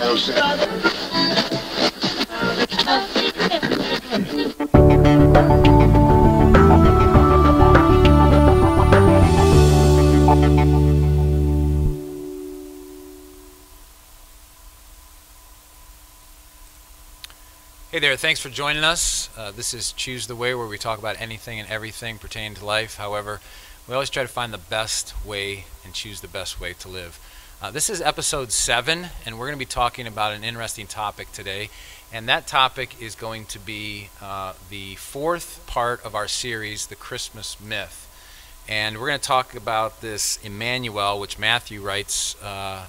Hey there, thanks for joining us. Uh, this is Choose the Way, where we talk about anything and everything pertaining to life. However, we always try to find the best way and choose the best way to live. Uh, this is episode seven, and we're going to be talking about an interesting topic today. And that topic is going to be uh, the fourth part of our series, The Christmas Myth. And we're going to talk about this Emmanuel, which Matthew writes, uh,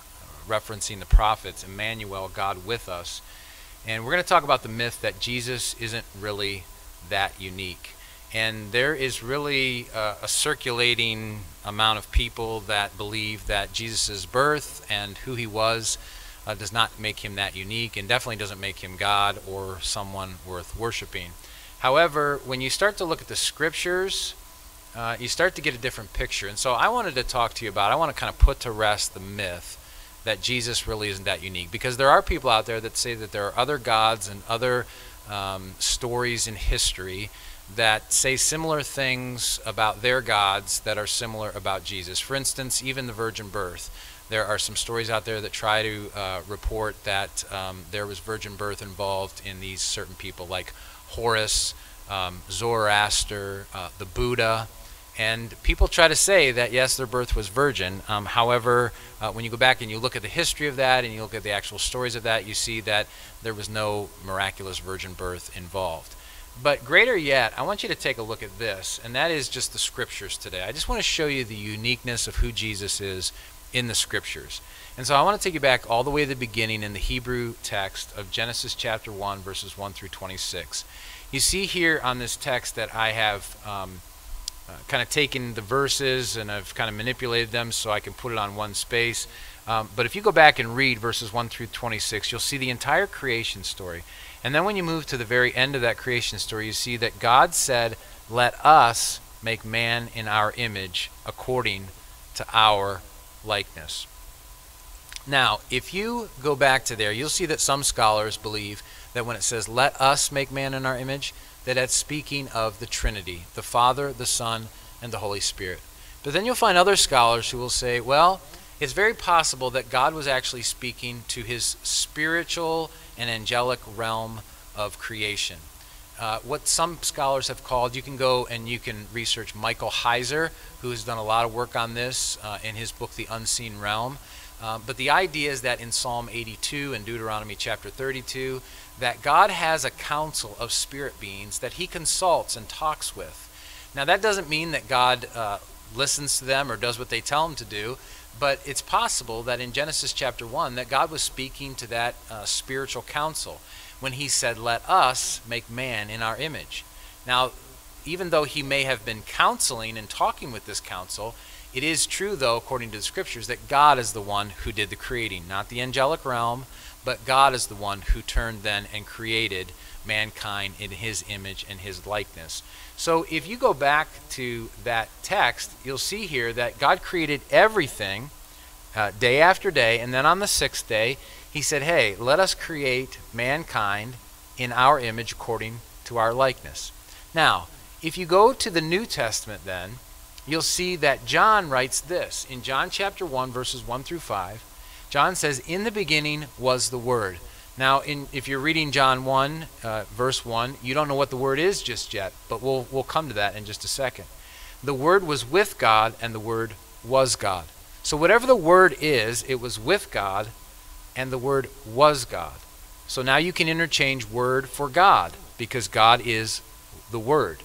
referencing the prophets Emmanuel, God with us. And we're going to talk about the myth that Jesus isn't really that unique. And there is really uh, a circulating amount of people that believe that Jesus' birth and who he was uh, does not make him that unique and definitely doesn't make him God or someone worth worshiping. However, when you start to look at the scriptures, uh, you start to get a different picture. And so I wanted to talk to you about, I want to kind of put to rest the myth that Jesus really isn't that unique. Because there are people out there that say that there are other gods and other um, stories in history that say similar things about their gods that are similar about Jesus. For instance, even the virgin birth. There are some stories out there that try to uh, report that um, there was virgin birth involved in these certain people, like Horus, um, Zoroaster, uh, the Buddha. And people try to say that yes, their birth was virgin. Um, however, uh, when you go back and you look at the history of that and you look at the actual stories of that, you see that there was no miraculous virgin birth involved. But greater yet, I want you to take a look at this, and that is just the scriptures today. I just want to show you the uniqueness of who Jesus is in the scriptures. And so I want to take you back all the way to the beginning in the Hebrew text of Genesis chapter 1, verses 1 through 26. You see here on this text that I have. Um, uh, kind of taken the verses and I've kind of manipulated them so I can put it on one space. Um, but if you go back and read verses 1 through 26, you'll see the entire creation story. And then when you move to the very end of that creation story, you see that God said, Let us make man in our image according to our likeness. Now, if you go back to there, you'll see that some scholars believe that when it says, Let us make man in our image, that that's speaking of the Trinity, the Father, the Son, and the Holy Spirit. But then you'll find other scholars who will say, well, it's very possible that God was actually speaking to his spiritual and angelic realm of creation. Uh, what some scholars have called, you can go and you can research Michael Heiser, who has done a lot of work on this uh, in his book, The Unseen Realm. Uh, but the idea is that in Psalm 82 and Deuteronomy chapter 32, that God has a council of spirit beings that he consults and talks with. Now, that doesn't mean that God uh, listens to them or does what they tell him to do, but it's possible that in Genesis chapter 1 that God was speaking to that uh, spiritual council when he said, Let us make man in our image. Now, even though he may have been counseling and talking with this council, it is true, though, according to the scriptures, that God is the one who did the creating, not the angelic realm, but God is the one who turned then and created mankind in his image and his likeness. So if you go back to that text, you'll see here that God created everything uh, day after day, and then on the sixth day, he said, Hey, let us create mankind in our image according to our likeness. Now, if you go to the New Testament, then, you'll see that John writes this in John chapter 1, verses 1 through 5. John says, In the beginning was the Word. Now, in, if you're reading John 1, uh, verse 1, you don't know what the Word is just yet, but we'll, we'll come to that in just a second. The Word was with God, and the Word was God. So, whatever the Word is, it was with God, and the Word was God. So now you can interchange Word for God, because God is the Word.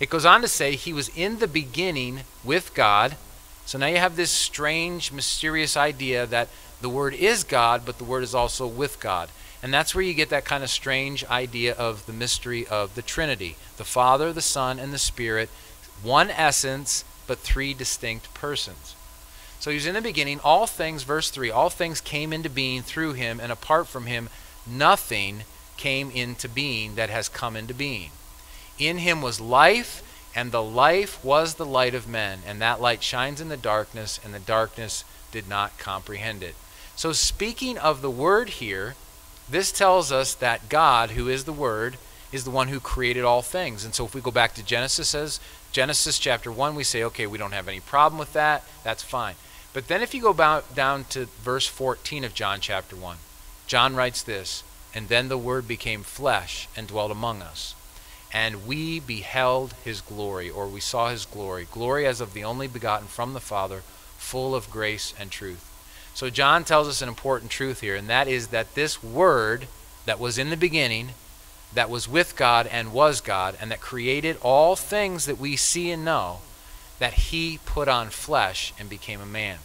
It goes on to say, He was in the beginning with God. So now you have this strange, mysterious idea that the Word is God, but the Word is also with God. And that's where you get that kind of strange idea of the mystery of the Trinity the Father, the Son, and the Spirit, one essence, but three distinct persons. So he's in the beginning, all things, verse 3, all things came into being through him, and apart from him, nothing came into being that has come into being. In him was life, and the life was the light of men, and that light shines in the darkness, and the darkness did not comprehend it. So, speaking of the Word here, this tells us that God, who is the Word, is the one who created all things. And so, if we go back to Genesis, says Genesis chapter 1, we say, okay, we don't have any problem with that. That's fine. But then, if you go down to verse 14 of John chapter 1, John writes this And then the Word became flesh and dwelt among us. And we beheld his glory, or we saw his glory, glory as of the only begotten from the Father, full of grace and truth. So John tells us an important truth here, and that is that this word that was in the beginning, that was with God and was God, and that created all things that we see and know, that he put on flesh and became a man.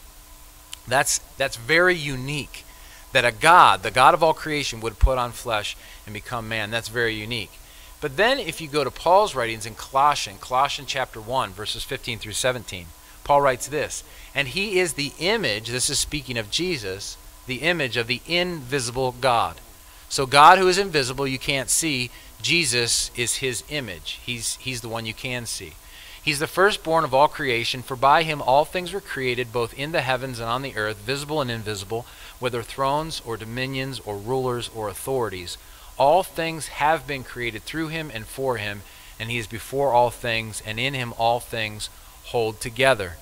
That's, that's very unique. That a God, the God of all creation, would put on flesh and become man. That's very unique. But then if you go to Paul's writings in Colossians, Colossians chapter 1, verses 15 through 17, Paul writes this And he is the image, this is speaking of Jesus, the image of the invisible God. So God who is invisible, you can't see. Jesus is his image. He's, he's the one you can see. He's the firstborn of all creation, for by him all things were created, both in the heavens and on the earth, visible and invisible, whether thrones or dominions or rulers or authorities. All things have been created through him and for him, and he is before all things, and in him all things hold together.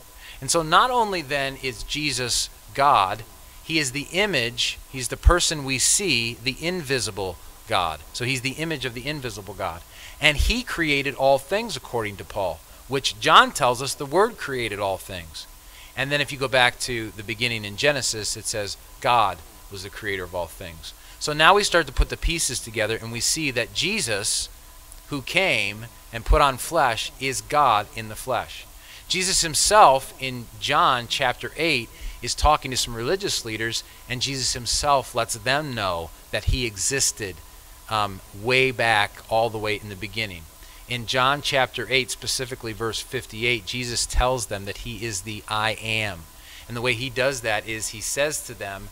And so, not only then is Jesus God, he is the image, he's the person we see, the invisible God. So, he's the image of the invisible God. And he created all things, according to Paul, which John tells us the Word created all things. And then, if you go back to the beginning in Genesis, it says God was the creator of all things. So now we start to put the pieces together and we see that Jesus, who came and put on flesh, is God in the flesh. Jesus himself in John chapter 8 is talking to some religious leaders, and Jesus himself lets them know that he existed um, way back, all the way in the beginning. In John chapter 8, specifically verse 58, Jesus tells them that he is the I am. And the way he does that is he says to them,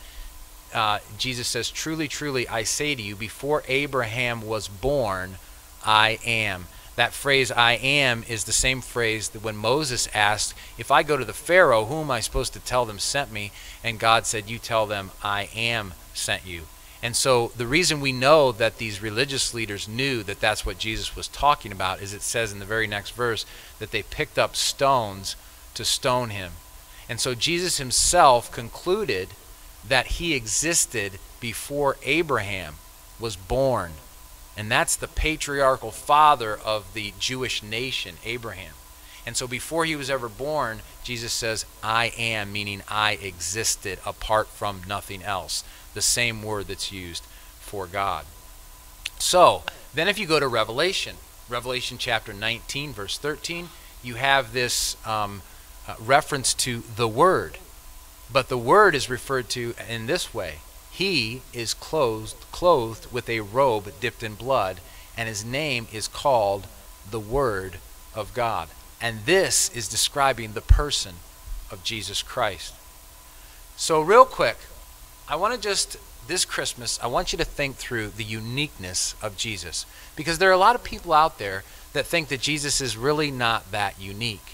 uh, Jesus says, Truly, truly, I say to you, before Abraham was born, I am. That phrase, I am, is the same phrase that when Moses asked, If I go to the Pharaoh, who am I supposed to tell them sent me? And God said, You tell them, I am sent you. And so the reason we know that these religious leaders knew that that's what Jesus was talking about is it says in the very next verse that they picked up stones to stone him. And so Jesus himself concluded that he existed before Abraham was born. And that's the patriarchal father of the Jewish nation, Abraham. And so before he was ever born, Jesus says, I am, meaning I existed apart from nothing else. The same word that's used for God. So, then if you go to Revelation, Revelation chapter 19, verse 13, you have this um, uh, reference to the Word. But the Word is referred to in this way he is clothed, clothed with a robe dipped in blood, and his name is called the Word of God. And this is describing the person of Jesus Christ. So, real quick, I want to just, this Christmas, I want you to think through the uniqueness of Jesus. Because there are a lot of people out there that think that Jesus is really not that unique.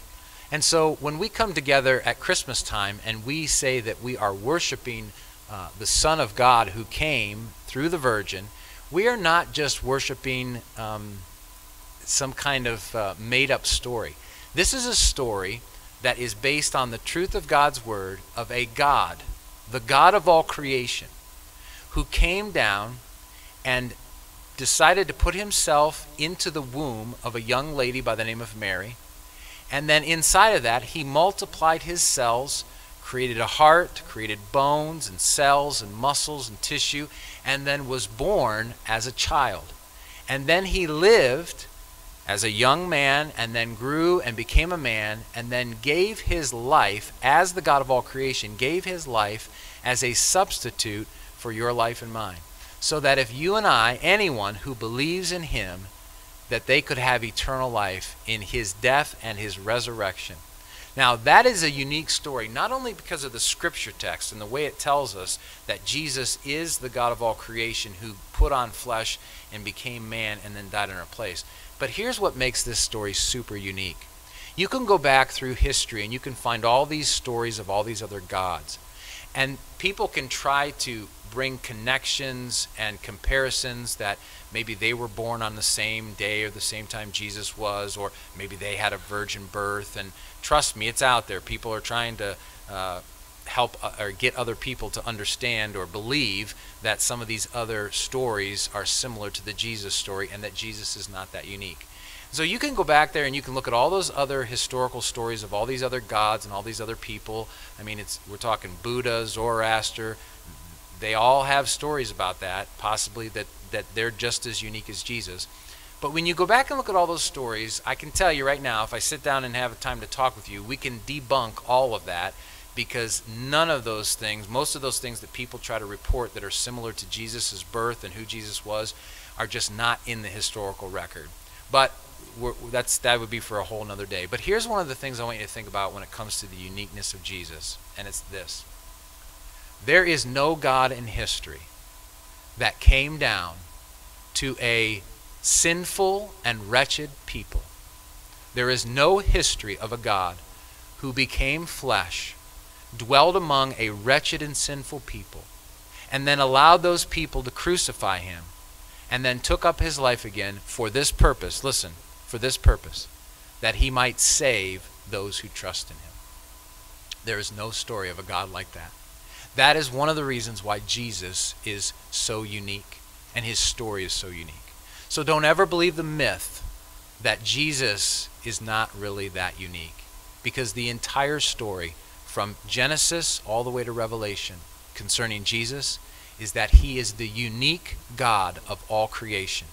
And so, when we come together at Christmas time and we say that we are worshiping uh, the Son of God who came through the Virgin, we are not just worshiping um, some kind of uh, made up story. This is a story that is based on the truth of God's Word of a God, the God of all creation, who came down and decided to put himself into the womb of a young lady by the name of Mary. And then inside of that, he multiplied his cells created a heart, created bones and cells and muscles and tissue, and then was born as a child. And then he lived as a young man and then grew and became a man and then gave his life as the God of all creation, gave his life as a substitute for your life and mine. So that if you and I, anyone who believes in him, that they could have eternal life in his death and his resurrection. Now, that is a unique story, not only because of the scripture text and the way it tells us that Jesus is the God of all creation who put on flesh and became man and then died in our place, but here's what makes this story super unique. You can go back through history and you can find all these stories of all these other gods. And people can try to bring connections and comparisons that maybe they were born on the same day or the same time Jesus was, or maybe they had a virgin birth. And trust me, it's out there. People are trying to uh, help uh, or get other people to understand or believe that some of these other stories are similar to the Jesus story and that Jesus is not that unique. So you can go back there and you can look at all those other historical stories of all these other gods and all these other people. I mean, it's we're talking Buddha, Zoroaster. They all have stories about that, possibly that that they're just as unique as Jesus. But when you go back and look at all those stories, I can tell you right now, if I sit down and have a time to talk with you, we can debunk all of that because none of those things, most of those things that people try to report that are similar to Jesus' birth and who Jesus was, are just not in the historical record. But that's that would be for a whole another day. But here's one of the things I want you to think about when it comes to the uniqueness of Jesus, and it's this: there is no God in history that came down to a sinful and wretched people. There is no history of a God who became flesh, dwelled among a wretched and sinful people, and then allowed those people to crucify him, and then took up his life again for this purpose. Listen, for this purpose, that he might save those who trust in him. There is no story of a God like that. That is one of the reasons why Jesus is so unique and his story is so unique. So don't ever believe the myth that Jesus is not really that unique because the entire story from Genesis all the way to Revelation concerning Jesus is that he is the unique God of all creation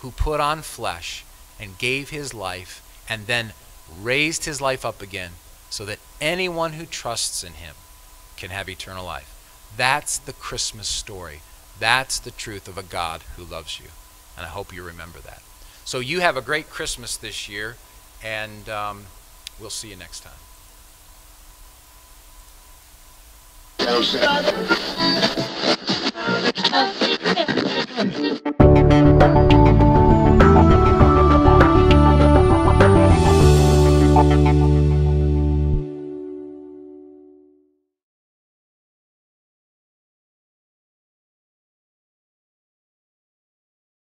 who put on flesh and gave his life and then raised his life up again so that anyone who trusts in him can have eternal life. That's the Christmas story. That's the truth of a God who loves you and I hope you remember that. So you have a great Christmas this year, and um, we'll see you next time.